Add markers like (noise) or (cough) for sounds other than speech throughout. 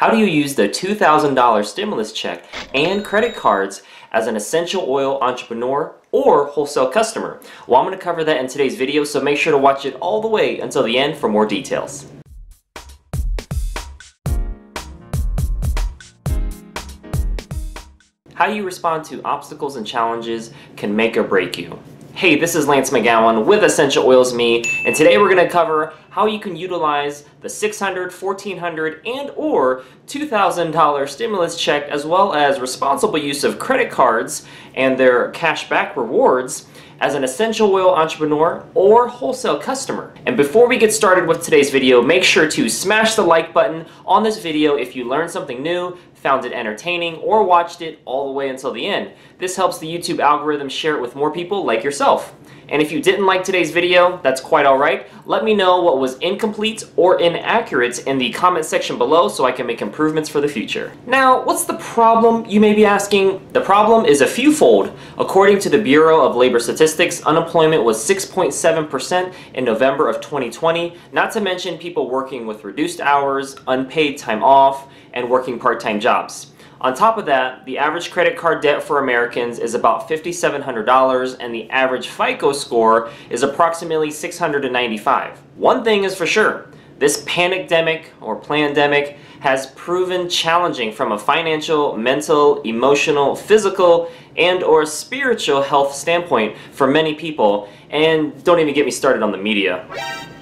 How do you use the $2,000 stimulus check and credit cards as an essential oil entrepreneur or wholesale customer? Well, I'm going to cover that in today's video, so make sure to watch it all the way until the end for more details. How you respond to obstacles and challenges can make or break you. Hey, this is Lance McGowan with Essential Oils Me, and today we're going to cover how you can utilize the $600, $1,400, and or $2,000 stimulus check as well as responsible use of credit cards and their cashback rewards as an essential oil entrepreneur or wholesale customer. And before we get started with today's video, make sure to smash the like button on this video if you learned something new, found it entertaining, or watched it all the way until the end. This helps the YouTube algorithm share it with more people like yourself. And if you didn't like today's video, that's quite alright. Let me know what was incomplete or inaccurate in the comment section below so I can make improvements for the future. Now, what's the problem, you may be asking? The problem is a few-fold. According to the Bureau of Labor Statistics, unemployment was 6.7% in November of 2020, not to mention people working with reduced hours, unpaid time off, and working part-time jobs. On top of that, the average credit card debt for Americans is about $5,700 and the average FICO score is approximately 695. One thing is for sure, this panic-demic or plan-demic has proven challenging from a financial, mental, emotional, physical, and or spiritual health standpoint for many people and don't even get me started on the media.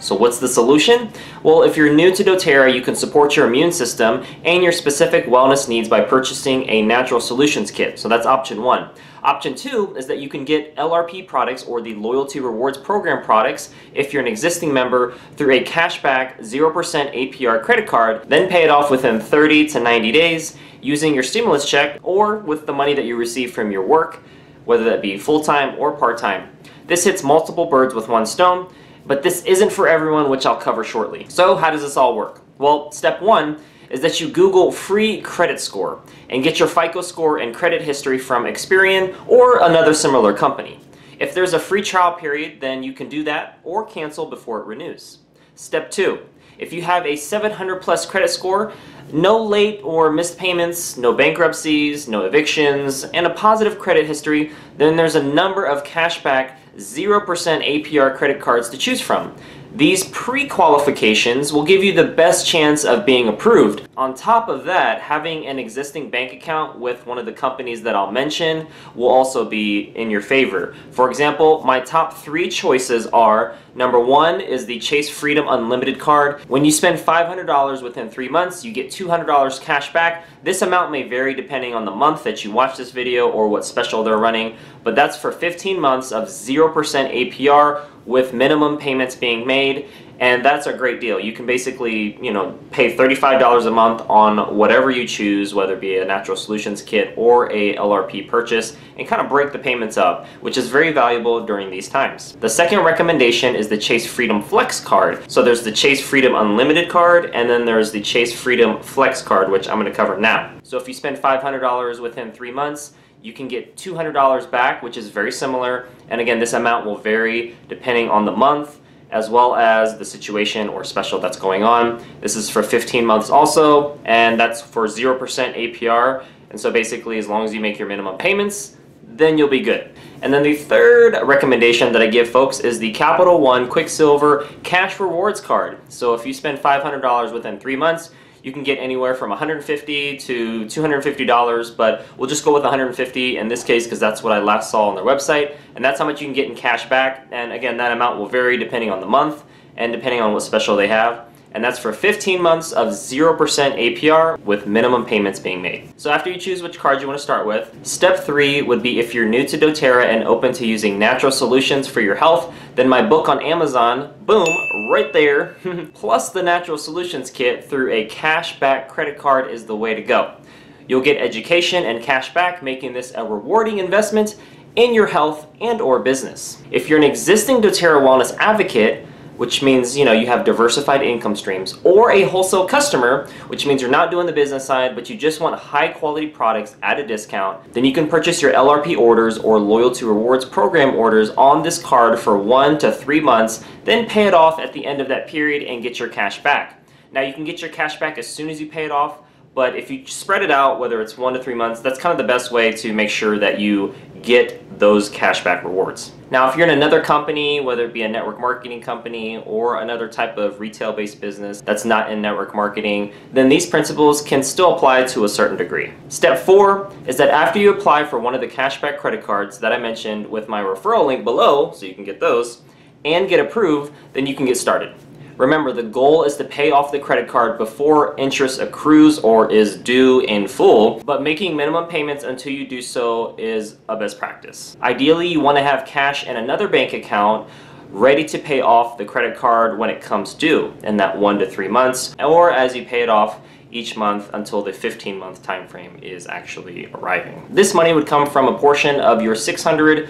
So what's the solution? Well, if you're new to doTERRA, you can support your immune system and your specific wellness needs by purchasing a natural solutions kit. So that's option one. Option two is that you can get LRP products or the Loyalty Rewards Program products if you're an existing member through a cashback 0% APR credit card, then pay it off within 30 to 90 days using your stimulus check or with the money that you receive from your work, whether that be full-time or part-time. This hits multiple birds with one stone but this isn't for everyone, which I'll cover shortly. So how does this all work? Well, step one is that you Google free credit score and get your FICO score and credit history from Experian or another similar company. If there's a free trial period, then you can do that or cancel before it renews. Step two, if you have a 700 plus credit score, no late or missed payments, no bankruptcies, no evictions, and a positive credit history, then there's a number of cashback 0% APR credit cards to choose from. These pre-qualifications will give you the best chance of being approved. On top of that, having an existing bank account with one of the companies that I'll mention will also be in your favor. For example, my top three choices are Number one is the Chase Freedom Unlimited card. When you spend $500 within three months, you get $200 cash back. This amount may vary depending on the month that you watch this video or what special they're running, but that's for 15 months of 0% APR with minimum payments being made and that's a great deal. You can basically, you know, pay $35 a month on whatever you choose, whether it be a Natural Solutions kit or a LRP purchase, and kind of break the payments up, which is very valuable during these times. The second recommendation is the Chase Freedom Flex card. So there's the Chase Freedom Unlimited card, and then there's the Chase Freedom Flex card, which I'm going to cover now. So if you spend $500 within three months, you can get $200 back, which is very similar. And again, this amount will vary depending on the month as well as the situation or special that's going on. This is for 15 months also, and that's for 0% APR. And so basically, as long as you make your minimum payments, then you'll be good. And then the third recommendation that I give folks is the Capital One Quicksilver Cash Rewards Card. So if you spend $500 within three months, you can get anywhere from 150 to $250, but we'll just go with 150 in this case because that's what I last saw on their website, and that's how much you can get in cash back. And again, that amount will vary depending on the month and depending on what special they have and that's for 15 months of 0% APR with minimum payments being made. So after you choose which card you want to start with, step three would be if you're new to doTERRA and open to using natural solutions for your health, then my book on Amazon, boom, right there, (laughs) plus the natural solutions kit through a cashback credit card is the way to go. You'll get education and cash back, making this a rewarding investment in your health and or business. If you're an existing doTERRA wellness advocate, which means you know you have diversified income streams, or a wholesale customer, which means you're not doing the business side, but you just want high quality products at a discount, then you can purchase your LRP orders or loyalty rewards program orders on this card for one to three months, then pay it off at the end of that period and get your cash back. Now you can get your cash back as soon as you pay it off, but if you spread it out, whether it's one to three months, that's kind of the best way to make sure that you get those cashback rewards. Now, if you're in another company, whether it be a network marketing company or another type of retail based business that's not in network marketing, then these principles can still apply to a certain degree. Step four is that after you apply for one of the cashback credit cards that I mentioned with my referral link below, so you can get those, and get approved, then you can get started. Remember, the goal is to pay off the credit card before interest accrues or is due in full, but making minimum payments until you do so is a best practice. Ideally, you want to have cash in another bank account ready to pay off the credit card when it comes due in that one to three months, or as you pay it off each month until the 15 month time frame is actually arriving. This money would come from a portion of your 600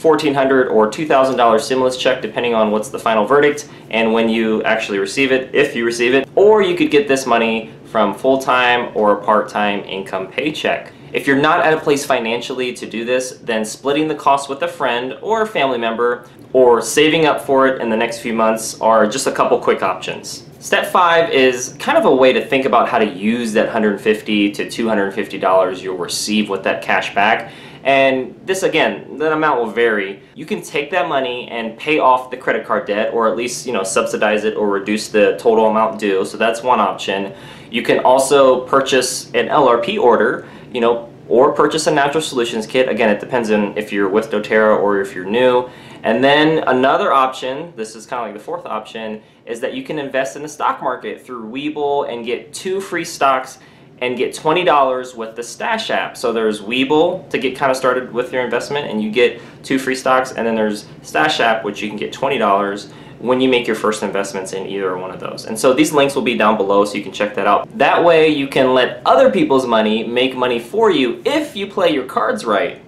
1,400 or $2,000 stimulus check, depending on what's the final verdict and when you actually receive it, if you receive it. Or you could get this money from full-time or part-time income paycheck. If you're not at a place financially to do this, then splitting the cost with a friend or a family member or saving up for it in the next few months are just a couple quick options. Step five is kind of a way to think about how to use that 150 to $250 you'll receive with that cash back and this again, that amount will vary. You can take that money and pay off the credit card debt or at least, you know, subsidize it or reduce the total amount due. So that's one option. You can also purchase an LRP order, you know, or purchase a natural solutions kit. Again, it depends on if you're with doTERRA or if you're new. And then another option, this is kind of like the fourth option, is that you can invest in the stock market through Webull and get two free stocks and get $20 with the Stash app. So there's Webull to get kind of started with your investment and you get two free stocks and then there's Stash app which you can get $20 when you make your first investments in either one of those. And so these links will be down below so you can check that out. That way you can let other people's money make money for you if you play your cards right.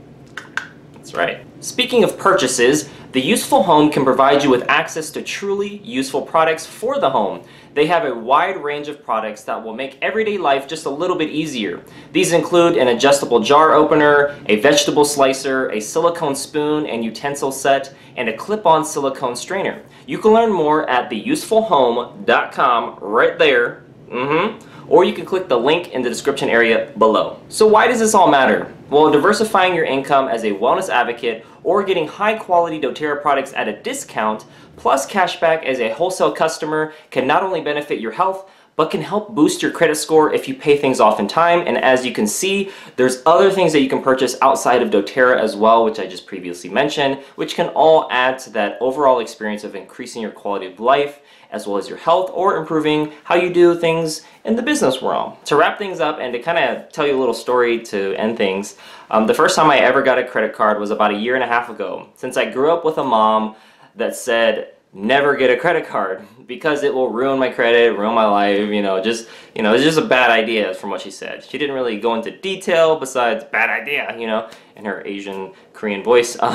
That's right. Speaking of purchases, the Useful Home can provide you with access to truly useful products for the home. They have a wide range of products that will make everyday life just a little bit easier. These include an adjustable jar opener, a vegetable slicer, a silicone spoon and utensil set, and a clip-on silicone strainer. You can learn more at theusefulhome.com right there. Mm-hmm or you can click the link in the description area below. So why does this all matter? Well, diversifying your income as a wellness advocate or getting high quality doTERRA products at a discount plus cashback as a wholesale customer can not only benefit your health, but can help boost your credit score if you pay things off in time. And as you can see, there's other things that you can purchase outside of doTERRA as well, which I just previously mentioned, which can all add to that overall experience of increasing your quality of life as well as your health or improving how you do things in the business world. To wrap things up and to kind of tell you a little story to end things, um, the first time I ever got a credit card was about a year and a half ago. Since I grew up with a mom that said, never get a credit card because it will ruin my credit, ruin my life, you know, just, you know, it's just a bad idea from what she said. She didn't really go into detail besides bad idea, you know, in her Asian Korean voice. (laughs)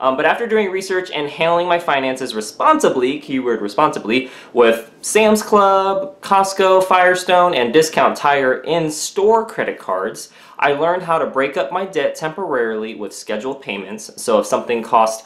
Um, but after doing research and handling my finances responsibly, keyword responsibly, with Sam's Club, Costco, Firestone, and Discount Tire in-store credit cards, I learned how to break up my debt temporarily with scheduled payments. So if something cost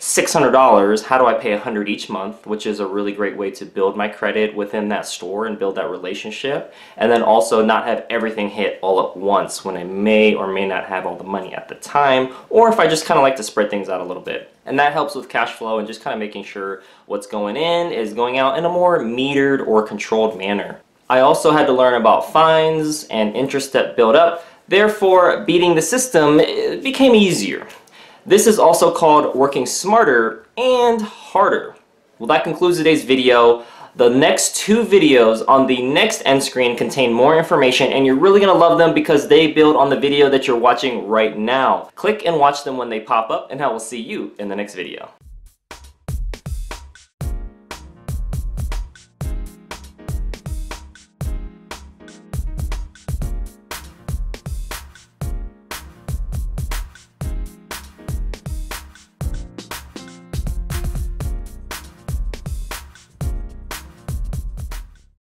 $600, how do I pay 100 each month, which is a really great way to build my credit within that store and build that relationship. And then also not have everything hit all at once when I may or may not have all the money at the time, or if I just kind of like to spread things out a little bit. And that helps with cash flow and just kind of making sure what's going in is going out in a more metered or controlled manner. I also had to learn about fines and interest that build up. Therefore, beating the system eh, became easier. This is also called working smarter and harder. Well, that concludes today's video. The next two videos on the next end screen contain more information and you're really going to love them because they build on the video that you're watching right now. Click and watch them when they pop up and I will see you in the next video.